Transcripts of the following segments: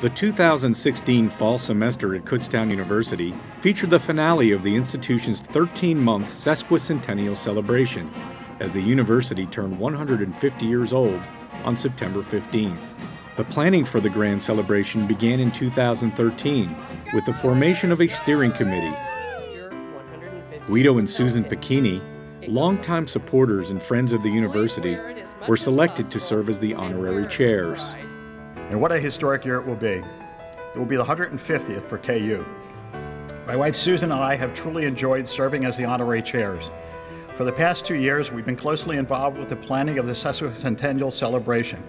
The 2016 fall semester at Kutztown University featured the finale of the institution's 13 month sesquicentennial celebration as the university turned 150 years old on September 15th. The planning for the grand celebration began in 2013 with the formation of a steering committee. Guido and Susan Pacchini, longtime supporters and friends of the university, were selected to serve as the honorary chairs. And what a historic year it will be. It will be the 150th for KU. My wife Susan and I have truly enjoyed serving as the honorary chairs. For the past two years, we've been closely involved with the planning of the sesquicentennial celebration.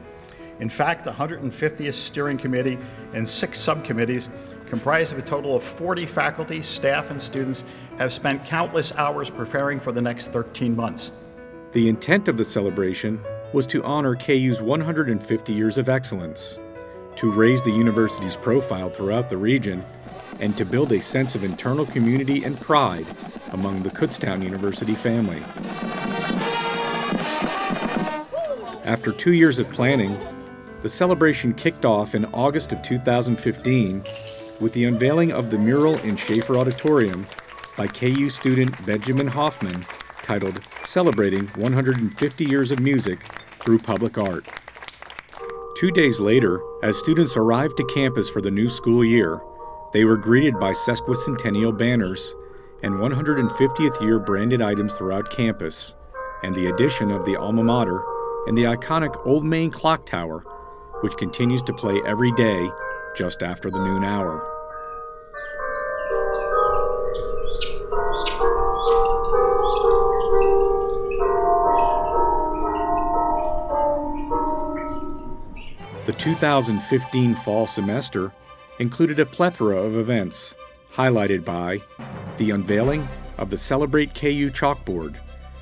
In fact, the 150th Steering Committee and six subcommittees, comprised of a total of 40 faculty, staff, and students, have spent countless hours preparing for the next 13 months. The intent of the celebration was to honor KU's 150 years of excellence to raise the university's profile throughout the region, and to build a sense of internal community and pride among the Kutztown University family. After two years of planning, the celebration kicked off in August of 2015 with the unveiling of the mural in Schaeffer Auditorium by KU student Benjamin Hoffman titled Celebrating 150 Years of Music Through Public Art. Two days later, as students arrived to campus for the new school year, they were greeted by sesquicentennial banners and 150th year branded items throughout campus, and the addition of the alma mater and the iconic Old Main Clock Tower, which continues to play every day just after the noon hour. The 2015 fall semester included a plethora of events, highlighted by the unveiling of the Celebrate KU chalkboard,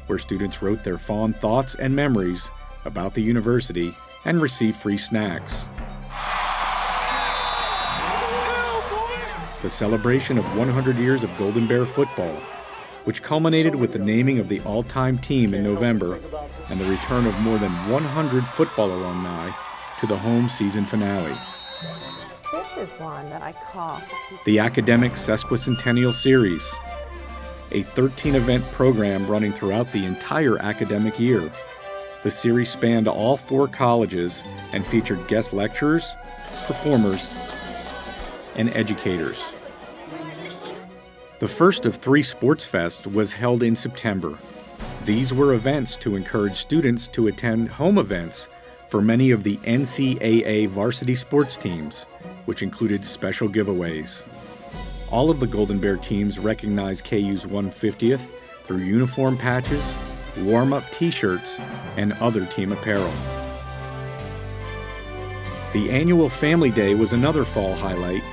where students wrote their fond thoughts and memories about the university and received free snacks. The celebration of 100 years of Golden Bear football, which culminated with the naming of the all time team in November and the return of more than 100 football alumni to the home season finale. This is one that I call the Academic Sesquicentennial Series, a 13 event program running throughout the entire academic year. The series spanned all four colleges and featured guest lecturers, performers, and educators. The first of three Sports Fest was held in September. These were events to encourage students to attend home events for many of the NCAA varsity sports teams, which included special giveaways. All of the Golden Bear teams recognized KU's 150th through uniform patches, warm up t shirts, and other team apparel. The annual Family Day was another fall highlight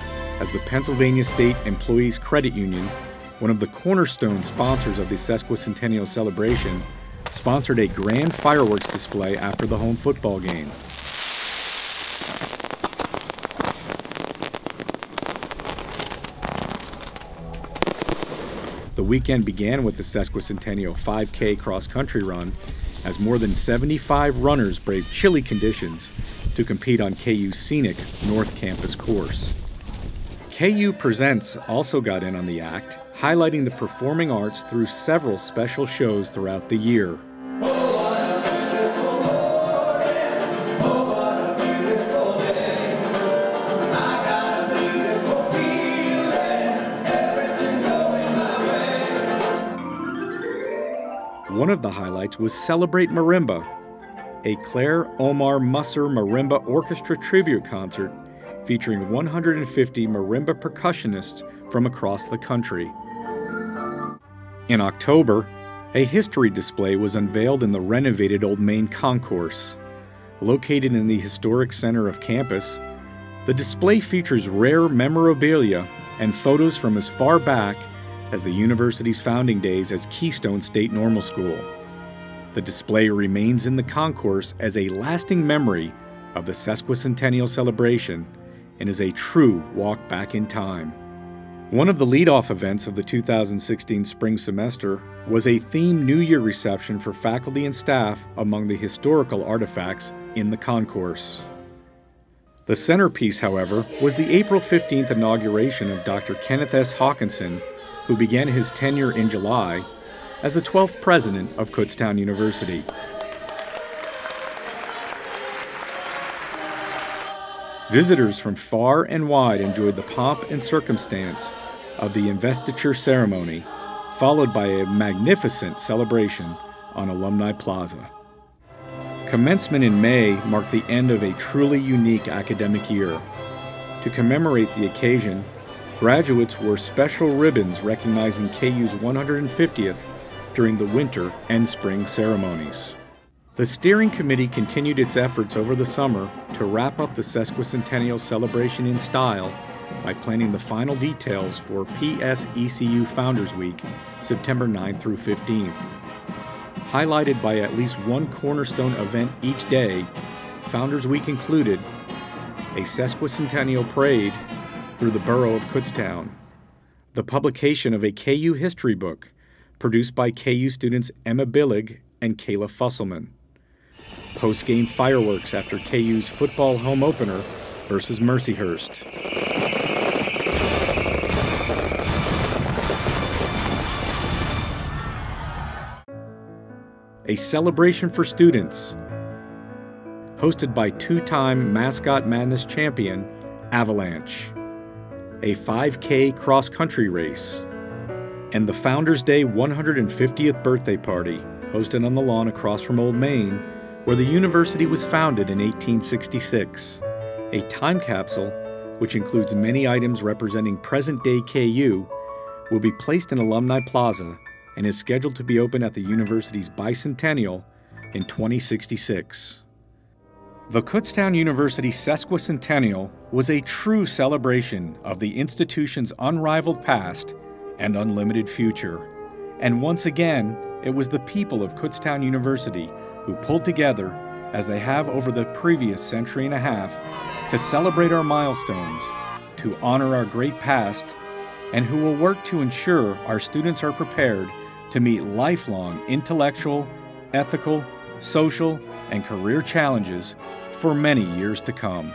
as the Pennsylvania State Employees Credit Union, one of the cornerstone sponsors of the sesquicentennial celebration, sponsored a grand fireworks display after the home football game. The weekend began with the sesquicentennial 5K cross country run as more than 75 runners braved chilly conditions to compete on KU's scenic North Campus course. KU Presents also got in on the act, highlighting the performing arts through several special shows throughout the year. One of the highlights was Celebrate Marimba, a Clair Omar Musser Marimba Orchestra tribute concert featuring 150 marimba percussionists from across the country. In October, a history display was unveiled in the renovated Old Main Concourse. Located in the historic center of campus, the display features rare memorabilia and photos from as far back as the university's founding days as Keystone State Normal School. The display remains in the concourse as a lasting memory of the sesquicentennial celebration and is a true walk back in time. One of the lead-off events of the 2016 spring semester was a themed New Year reception for faculty and staff among the historical artifacts in the concourse. The centerpiece, however, was the April 15th inauguration of Dr. Kenneth S. Hawkinson, who began his tenure in July as the 12th president of Kutztown University. Visitors from far and wide enjoyed the pomp and circumstance of the investiture ceremony, followed by a magnificent celebration on Alumni Plaza. Commencement in May marked the end of a truly unique academic year. To commemorate the occasion, graduates wore special ribbons recognizing KU's 150th during the winter and spring ceremonies. The steering committee continued its efforts over the summer to wrap up the sesquicentennial celebration in style by planning the final details for PSECU Founders Week, September 9th through 15th highlighted by at least one cornerstone event each day, Founders Week included a sesquicentennial parade through the borough of Kutztown, the publication of a KU history book produced by KU students Emma Billig and Kayla Fusselman, post-game fireworks after KU's football home opener versus Mercyhurst. a celebration for students, hosted by two time Mascot Madness champion Avalanche, a 5K cross country race, and the Founders Day 150th birthday party hosted on the lawn across from Old Main, where the university was founded in 1866. A time capsule, which includes many items representing present day KU, will be placed in Alumni Plaza and is scheduled to be open at the university's bicentennial in 2066. The Kutztown University Sesquicentennial was a true celebration of the institution's unrivaled past and unlimited future. And once again, it was the people of Kutztown University who pulled together, as they have over the previous century and a half, to celebrate our milestones, to honor our great past, and who will work to ensure our students are prepared to meet lifelong intellectual, ethical, social, and career challenges for many years to come.